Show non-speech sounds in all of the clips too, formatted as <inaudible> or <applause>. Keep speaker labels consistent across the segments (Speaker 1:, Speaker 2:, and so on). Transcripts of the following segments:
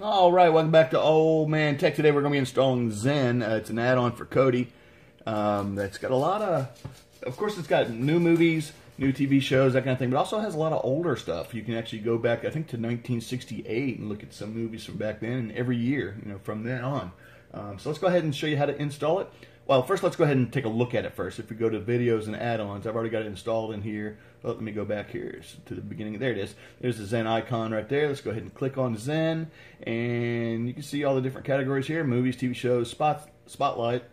Speaker 1: All right, welcome back to OleManTech. Today we're going to be installing Zen. Uh, it's an add-on for Kodi um, that's got a lot of, of course, it's got new movies, new TV shows, that kind of thing, but also has a lot of older stuff. You can actually go back, I think, to 1968 and look at some movies from back then, and every year, you know, from then on. Um, so let's go ahead and show you how to install it. Well, first let's go ahead and take a look at it first. If we go to videos and add-ons, I've already got it installed in here. Let me go back here to the beginning. There it is. There's the Zen icon right there. Let's go ahead and click on Zen, and you can see all the different categories here: movies, TV shows, spot, spotlight,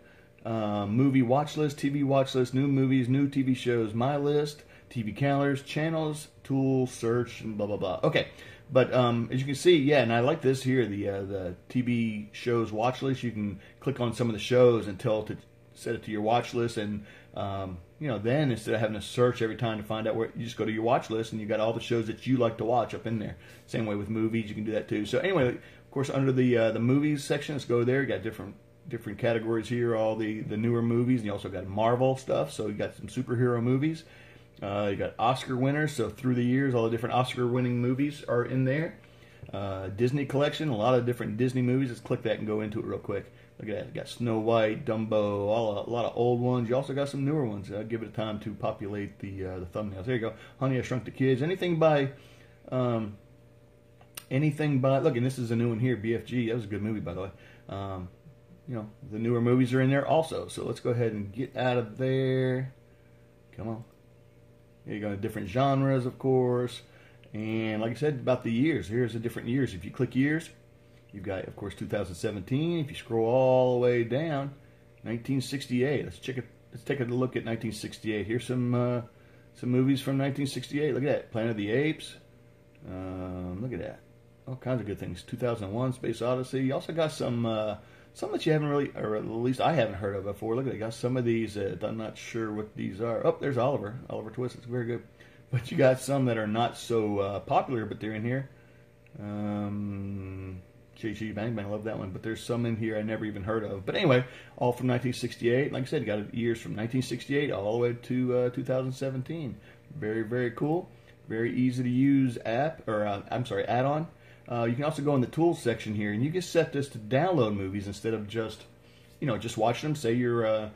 Speaker 1: um, movie watch list, TV watch list, new movies, new TV shows, my list, TV calendars, channels, tools, search, and blah blah blah. Okay, but um, as you can see, yeah, and I like this here, the uh, the TV shows watch list. You can click on some of the shows and tell it to set it to your watch list, and um, you know, then instead of having to search every time to find out where, you just go to your watch list and you got all the shows that you like to watch up in there. Same way with movies, you can do that too. So anyway, of course, under the uh, the movies section, let's go there. You got different different categories here, all the the newer movies, and you also got Marvel stuff. So you got some superhero movies. Uh, you got Oscar winners. So through the years, all the different Oscar-winning movies are in there. Uh, Disney collection, a lot of different Disney movies. Let's click that and go into it real quick. Look at that. You got Snow White, Dumbo, all a, lot of old ones. You also got some newer ones. Uh, give it a time to populate the uh, the thumbnails. There you go. Honey, I Shrunk the Kids. Anything by, um, anything by. Look, and this is a new one here. BFG. That was a good movie, by the way. Um, you know, the newer movies are in there also. So let's go ahead and get out of there. Come on. You go, different genres, of course. And like I said, about the years. Here's the different years. If you click years, you've got, of course, 2017. If you scroll all the way down, 1968. Let's check it. Let's take a look at 1968. Here's some uh, some movies from 1968. Look at that, Planet of the Apes. Um, look at that, all kinds of good things. 2001, Space Odyssey. You also got some. Uh, some that you haven't really, or at least I haven't heard of before. Look at it, got some of these that I'm not sure what these are. Oh, there's Oliver, Oliver Twist. It's very good. But you got some that are not so uh, popular, but they're in here. Um, Chi Bang Bang, love that one. But there's some in here I never even heard of. But anyway, all from 1968. Like I said, got years from 1968 all the way to uh, 2017. Very, very cool. Very easy to use app, or uh, I'm sorry, add-on. Uh, you can also go in the tools section here, and you can set this to download movies instead of just, you know, just watching them. Say your, uh,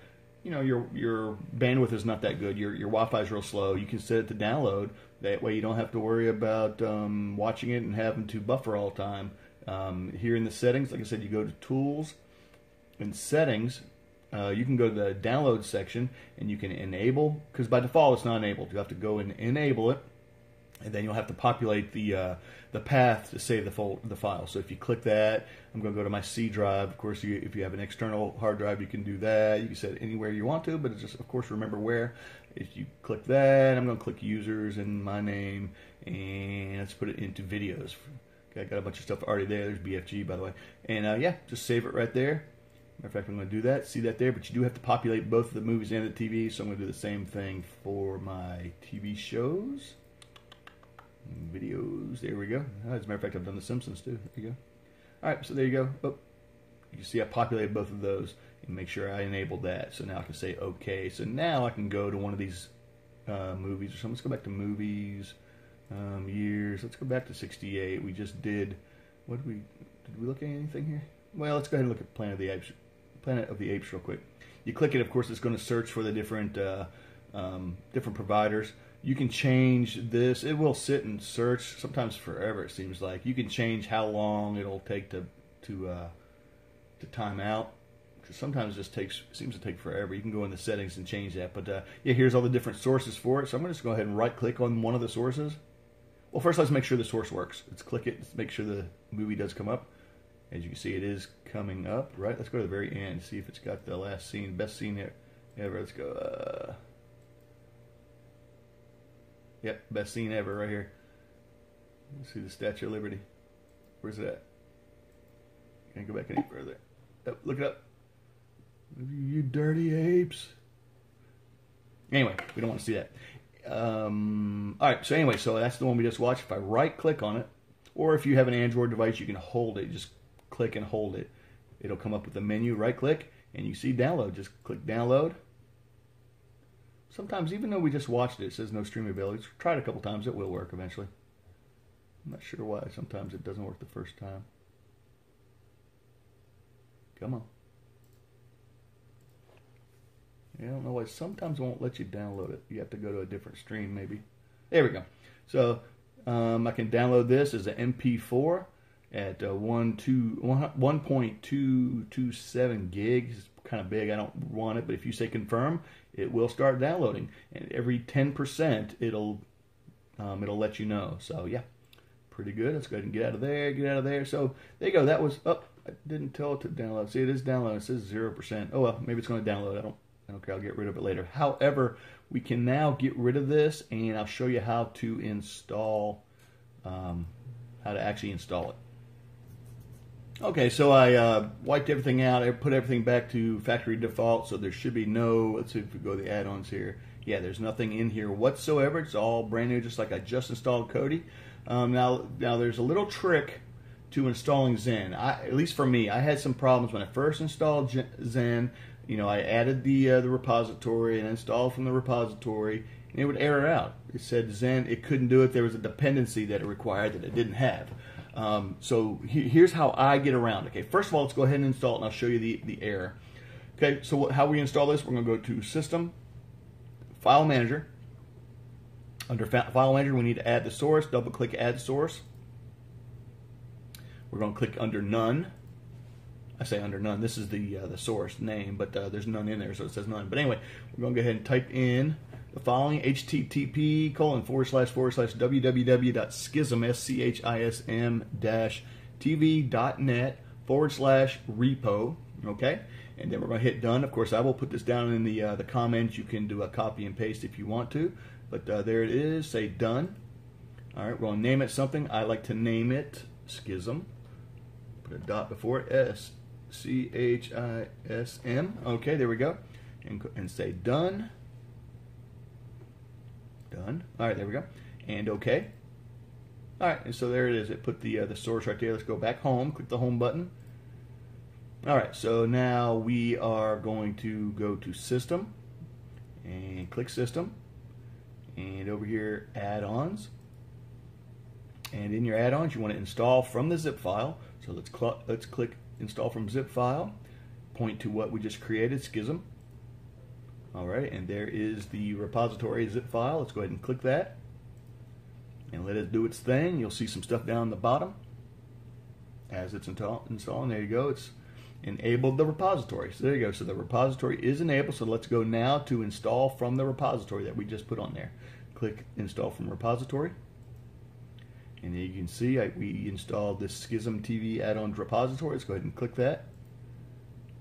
Speaker 1: you know, your your bandwidth is not that good. Your your Wi-Fi is real slow. You can set it to download. That way, you don't have to worry about um, watching it and having to buffer all the time. Um, here in the settings, like I said, you go to Tools and Settings. Uh, you can go to the Download section and you can enable because by default it's not enabled. You have to go and enable it and then you'll have to populate the uh, the path to save the, fol- the file. So if you click that, I'm going to go to my C drive. Of course, you, if you have an external hard drive, you can do that. You can set it anywhere you want to, but just of course remember where. If you click that, I'm going to click users and my name, and let's put it into videos. Okay, I got a bunch of stuff already there. There's BFG by the way, and uh, yeah, just save it right there. Matter of fact, I'm going to do that. See that there, but you do have to populate both the movies and the TV. So I'm going to do the same thing for my TV shows videos. There we go. As a matter of fact, I've done The Simpsons too. There you go. All right, so there you go. Oh, you see I populated both of those and make sure I enabled that. So now I can say OK. So now I can go to one of these uh, movies or something. Let's go back to movies, um, years. Let's go back to 68. We just did, what did we, did we look at anything here? Well, let's go ahead and look at Planet of the Apes, Planet of the Apes real quick. You click it, of course, it's going to search for the different, uh, um, different providers you can change this. It will sit and search sometimes forever. It seems like you can change how long it'll take to to uh, to time out. Because sometimes it just takes seems to take forever. You can go in the settings and change that. But uh, yeah, here's all the different sources for it. So I'm going to just go ahead and right click on one of the sources. Well, first let's make sure the source works. Let's click it. Let's make sure the movie does come up. As you can see, it is coming up. Right. Let's go to the very end. See if it's got the last scene, best scene ever. Let's go. Uh, Yep, best scene ever right here. See the Statue of Liberty. Where's it at? Can't go back any further. Yep, look it up. You dirty apes. Anyway, we don't want to see that. Um, all right, so anyway, so that's the one we just watched. If I right click on it, or if you have an Android device, you can hold it. Just click and hold it. It'll come up with a menu, right click, and you see download. Just click download Sometimes, even though we just watched it, it says no streaming ability. Try it a couple times, it will work eventually. I'm not sure why. Sometimes it doesn't work the first time. Come on. Yeah, I don't know why. Sometimes it won't let you download it. You have to go to a different stream, maybe. There we go. So um, I can download this as an MP4 at uh, 1, 2, 1.227 gigs. It's kind of big. I don't want it, but if you say confirm, it will start downloading. And every 10%, it'll um, it'll let you know. So yeah, pretty good. Let's go ahead and get out of there. Get out of there. So there you go. That was up. Oh, I didn't tell it to download. See, it is download. It says zero percent. Oh well, maybe it's going to download. I don't. I don't care. I'll get rid of it later. However, we can now get rid of this, and I'll show you how to install, um, how to actually install it. Okay, so I uh, wiped everything out. I put everything back to factory default, so there should be no. Let's see if we go to the add-ons here. Yeah, there's nothing in here whatsoever. It's all brand new, just like I just installed Kodi. Um, now, now there's a little trick to installing Zen. I, at least for me, I had some problems when I first installed Zen. You know, I added the uh, the repository and installed from the repository, and it would error out. It said Zen it couldn't do it. There was a dependency that it required that it didn't have. Um, so he, here's how I get around. Okay, first of all, let's go ahead and install it, and I'll show you the, the error. Okay, so how we install this, we're going to go to System, File Manager. Under File Manager, we need to add the source. Double click Add Source. We're going to click under None. I say under none. This is the uh, the source name, but uh, there's none in there, so it says none. But anyway, we're going to go ahead and type in following http colon forward slash forward slash www.schism s c h i s m dash tv.net forward slash repo. Okay, and then we're going to hit done. Of course, I will put this down in the uh, the comments. You can do a copy and paste if you want to, but uh, there it is. Say done. All right, we're going to name it something. I like to name it Schism. Put a dot before it. S C H I S M. Okay, there we go. And, and say done. Done. All right, there we go. And okay. All right, and so there it is. It put the uh, the source right there. Let's go back home. Click the home button. All right, so now we are going to go to System and click System. And over here, Add-ons. And in your add-ons, you want to install from the zip file. So let's let's click Install from zip file. Point to what we just created, Schism. All right, and there is the repository zip file. Let's go ahead and click that and let it do its thing. You'll see some stuff down the bottom as it's installing. There you go. It's enabled the repository. So there you go. So the repository is enabled. So let's go now to install from the repository that we just put on there. Click install from repository. And you can see I, we installed this Schism TV add-ons repository. Let's go ahead and click that.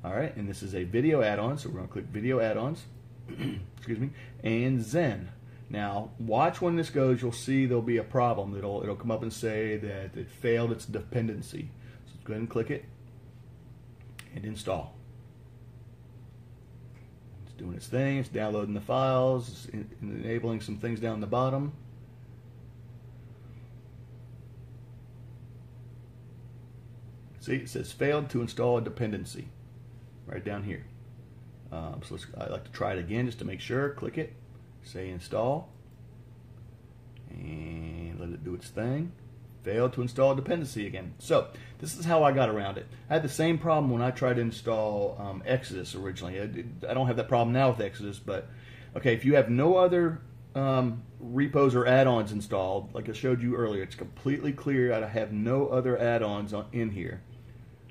Speaker 1: All right, and this is a video add-on, so we're going to click video add-ons. <clears throat> excuse me, and Zen. Now, watch when this goes. You'll see there'll be a problem. It'll it'll come up and say that it failed its dependency. So go ahead and click it and install. It's doing its thing. It's downloading the files. It's enabling some things down the bottom. See, it says failed to install a dependency right down here. Um, so I like to try it again just to make sure. Click it, say install, and let it do its thing. Failed to install a dependency again. So this is how I got around it. I had the same problem when I tried to install um, Exodus originally. I, I, don't have that problem now with Exodus, but okay, if you have no other um, repos or add-ons installed, like I showed you earlier, it's completely clear I have no other add-ons in here.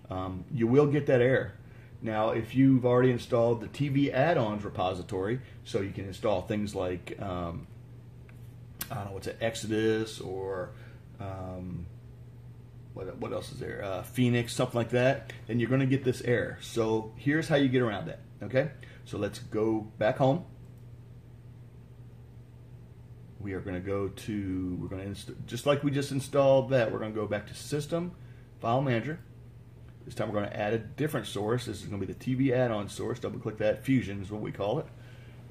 Speaker 1: Um, you will get that error. Now, if you've already installed the TV add-ons repository, so you can install things like um, I don't know what's it, Exodus or um, what, what else is there, uh, Phoenix, something like that, then you're going to get this error. So here's how you get around that. Okay, so let's go back home. We are going to go to we're going to just like we just installed that. We're going to go back to System, File Manager this time we're going to add a different source. This is going to be the TV add-on source. Double click that. Fusion is what we call it.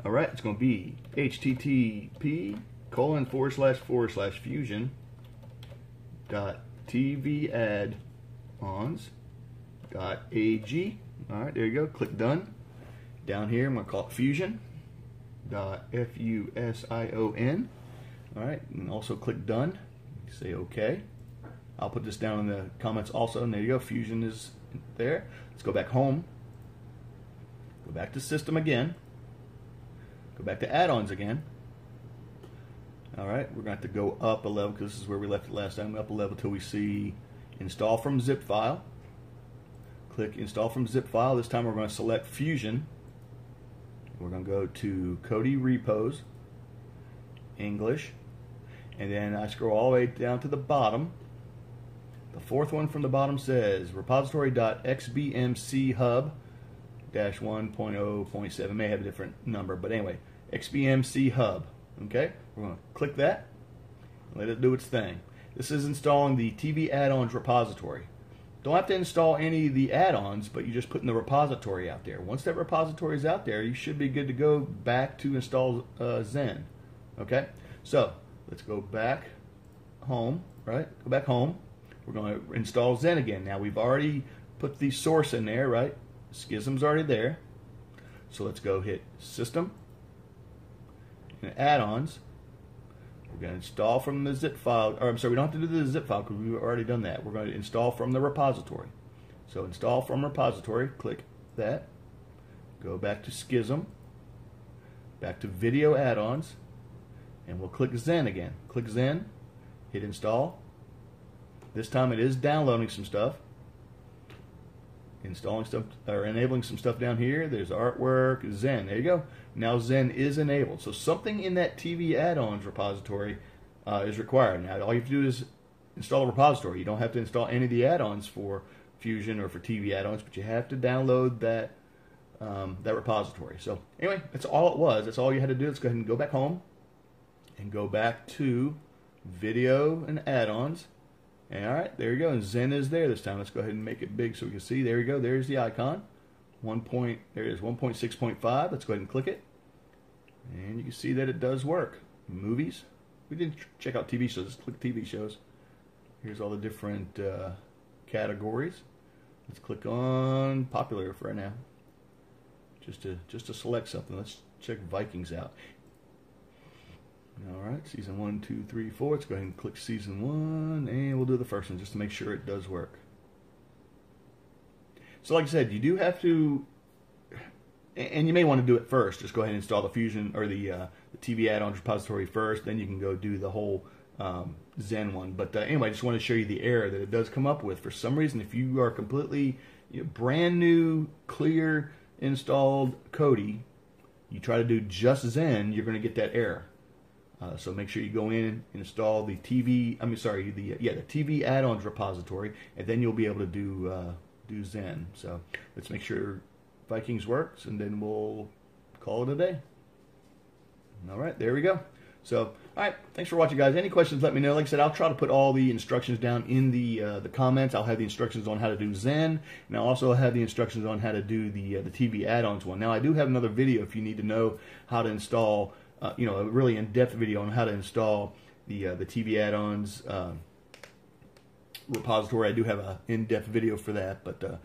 Speaker 1: All right, it's going to be http colon forward slash forward slash fusion dot tv add ons dot ag. All right, there you go. Click done. Down here, I'm going to call it fusion dot f u s i o n. All right, and also click done. Say OK. I'll put this down in the comments also. And there you go. Fusion is there. Let's go back home. Go back to system again. Go back to add-ons again. All right, we're going to have to go up a level because this is where we left it last time. Up a level till we see install from zip file. Click install from zip file. This time we're going to select Fusion. We're going to go to Kodi repos, English, and then I scroll all the way down to the bottom. The fourth one from the bottom says repository.xbmchub 1.0.7 may have a different number, but anyway, XBMC Hub. Okay, we're going to click that, let it do its thing. This is installing the TV add-ons repository. Don't have to install any of the add-ons, but you're just putting the repository out there. Once that repository is out there, you should be good to go back to install uh, Zen. Okay, so let's go back home, right? Go back home. We're going to install Zen again. Now we've already put the source in there, right? Schism's already there. So let's go hit System and Add-ons. We're going to install from the zip file, or I'm sorry, we don't have to do the zip file because we've already done that. We're going to install from the repository. So install from repository, click that. Go back to Schism, back to Video Add-ons, and we'll click Zen again. Click Zen, hit install. This time it is downloading some stuff installing stuff or enabling some stuff down here. There's artwork, Zen. There you go. Now Zen is enabled. So something in that TV add-ons repository uh, is required. Now all you have to do is install a repository. You don't have to install any of the add-ons for Fusion or for TV add-ons, but you have to download that um, that repository. So anyway, that's all it was. That's all you had to do. Let's go ahead and go back home and go back to video and add-ons and all right, there you go. And Zen is there this time. Let's go ahead and make it big so we can see. There you go. There's the icon. One point. There it is. 1.6.5. Let's go ahead and click it. And you can see that it does work. Movies. We didn't check out TV shows. Let's click TV shows. Here's all the different uh, categories. Let's click on popular for right now. Just to just to select something. Let's check Vikings out. All right, season one, two, three, four. Let's go ahead and click season one, and we'll do the first one just to make sure it does work. So, like I said, you do have to, and you may want to do it first. Just go ahead and install the Fusion or the, uh, the TV add-on repository first. Then you can go do the whole um, Zen one. But uh, anyway, I just want to show you the error that it does come up with. For some reason, if you are completely you know, brand new, clear installed Kodi, you try to do just Zen, you're going to get that error. Uh, so make sure you go in, and install the TV. I mean, sorry, the yeah the TV add-ons repository, and then you'll be able to do uh, do Zen. So let's make sure Vikings works, and then we'll call it a day. All right, there we go. So, all right, thanks for watching, guys. Any questions, let me know. Like I said, I'll try to put all the instructions down in the uh, the comments. I'll have the instructions on how to do Zen, and I'll also have the instructions on how to do the uh, the TV add-ons one. Now, I do have another video if you need to know how to install uh, you know, a really in-depth video on how to install the uh, the TV add-ons uh, repository. I do have an in-depth video for that, but uh,